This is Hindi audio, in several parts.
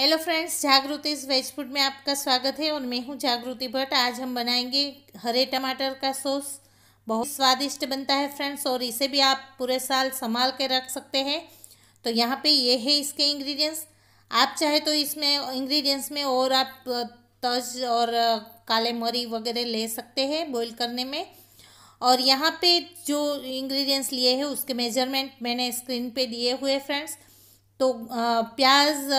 हेलो फ्रेंड्स जागृति इस वेज फ़ूड में आपका स्वागत है और मैं हूँ जागृति भट्ट। आज हम बनाएँगे हरे टमाटर का सॉस। बहुत स्वादिष्ट बनता है फ्रेंड्स और इसे भी आप पूरे साल संभाल के रख सकते हैं। तो यहाँ पे ये है इसके इंग्रेडिएंट्स आप चाहे तो इसमें इंग्रेडिएंट्स में और आप तज और काले मरी वगैरह ले सकते हैं बॉईल करने में। और यहाँ पे जो इंग्रेडिएंट्स लिए हैं उसके मेज़रमेंट मैंने स्क्रीन पे दिए हुए फ्रेंड्स तो प्याज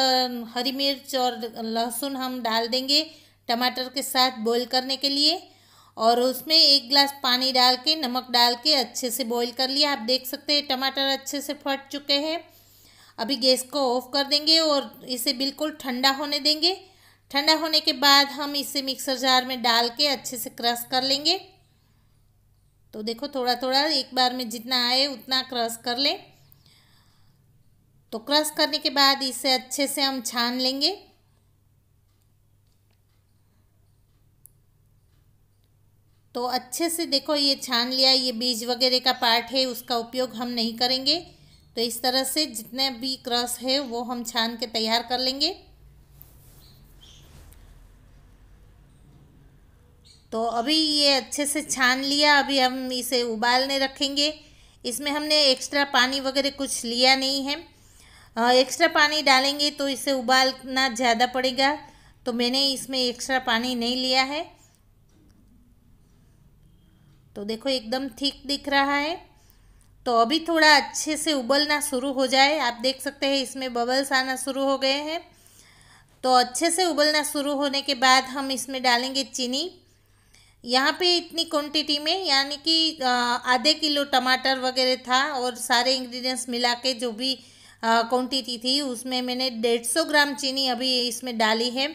हरी मिर्च और लहसुन हम डाल देंगे टमाटर के साथ बॉईल करने के लिए और उसमें एक गिलास पानी डाल के, नमक डाल के अच्छे से बॉईल कर लिया। आप देख सकते हैं टमाटर अच्छे से फट चुके हैं। अभी गैस को ऑफ़ कर देंगे और इसे बिल्कुल ठंडा होने देंगे। ठंडा होने के बाद हम इसे मिक्सर जार में डाल के अच्छे से क्रश कर लेंगे। तो देखो थोड़ा थोड़ा एक बार में जितना आए उतना क्रश कर लें। तो क्रश करने के बाद इसे अच्छे से हम छान लेंगे। तो अच्छे से देखो ये छान लिया, ये बीज वगैरह का पार्ट है, उसका उपयोग हम नहीं करेंगे। तो इस तरह से जितने भी क्रश है वो हम छान के तैयार कर लेंगे। तो अभी ये अच्छे से छान लिया, अभी हम इसे उबालने रखेंगे। इसमें हमने एक्स्ट्रा पानी वगैरह कुछ लिया नहीं है। एक्स्ट्रा पानी डालेंगे तो इसे उबालना ज़्यादा पड़ेगा। तो मैंने इसमें एक्स्ट्रा पानी नहीं लिया है। तो देखो, एकदम ठीक दिख रहा है। तो अभी थोड़ा अच्छे से उबलना शुरू हो जाए। आप देख सकते हैं, इसमें बबल्स आना शुरू हो गए हैं। तो अच्छे से उबलना शुरू होने के बाद हम इसमें डालेंगे चीनी। यहाँ पे इतनी क्वांटिटी में, यानी कि आधे किलो टमाटर वगैरह था और सारे इंग्रेडिएंट्स मिला के जो भी क्वांटिटी थी, उसमें मैंने डेढ़ सौ ग्राम चीनी अभी इसमें डाली है।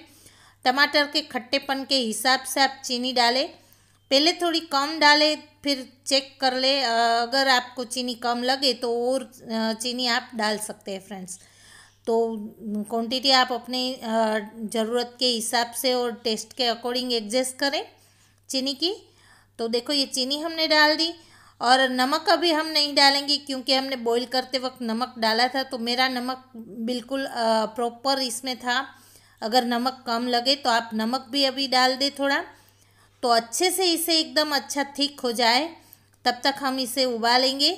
टमाटर के खट्टेपन के हिसाब से आप चीनी डालें। पहले थोड़ी कम डालें, फिर चेक कर ले। अगर आपको चीनी कम लगे तो और चीनी आप डाल सकते हैं, फ्रेंड्स। तो क्वांटिटी आप अपने ज़रूरत के हिसाब से और टेस्ट के अकॉर्डिंग एडजस्ट करें चीनी की। तो देखो, ये चीनी हमने डाल दी। और नमक अभी हम नहीं डालेंगे क्योंकि हमने बॉईल करते वक्त नमक डाला था तो मेरा नमक बिल्कुल प्रॉपर इसमें था। अगर नमक कम लगे तो आप नमक भी अभी डाल दें थोड़ा। तो अच्छे से इसे एकदम अच्छा थिक हो जाए, तब तक हम इसे उबालेंगे।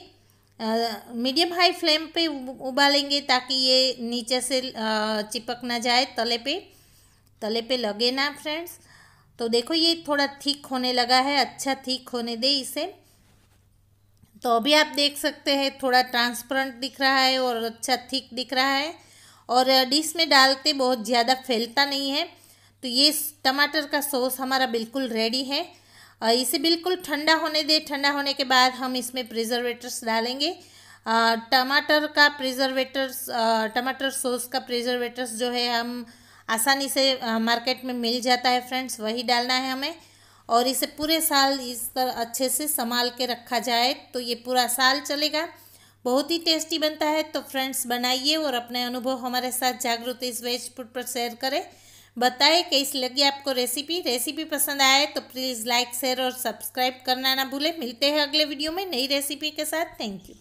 मीडियम हाई फ्लेम पे उबालेंगे ताकि ये नीचे से चिपक ना जाए तले पे। तले पे लगे ना फ्रेंड्स तो देखो ये थोड़ा थिक होने लगा है अच्छा थिक होने दे इसे। तो अभी आप देख सकते हैं, थोड़ा ट्रांसपेरेंट दिख रहा है और अच्छा थिक दिख रहा है। और डिश में डालते बहुत ज़्यादा फैलता नहीं है। तो ये टमाटर का सॉस हमारा बिल्कुल रेडी है। इसे बिल्कुल ठंडा होने दे। ठंडा होने के बाद हम इसमें प्रिजर्वेटर्स डालेंगे। टमाटर का प्रिजर्वेटर्स टमाटर सॉस का प्रिजर्वेटर्स जो है, हम आसानी से मार्केट में मिल जाता है फ्रेंड्स वही डालना है हमें। और इसे पूरे साल इस तरह अच्छे से संभाल के रखा जाए तो ये पूरा साल चलेगा। बहुत ही टेस्टी बनता है तो फ्रेंड्स बनाइए और अपने अनुभव हमारे साथ जागरूक इस वेज फ़ूड पर शेयर करें। बताएँ कैसी लगी आपको रेसिपी। रेसिपी पसंद आए तो प्लीज़ लाइक, शेयर और सब्सक्राइब करना ना भूलें। मिलते हैं अगले वीडियो में नई रेसिपी के साथ। Thank you.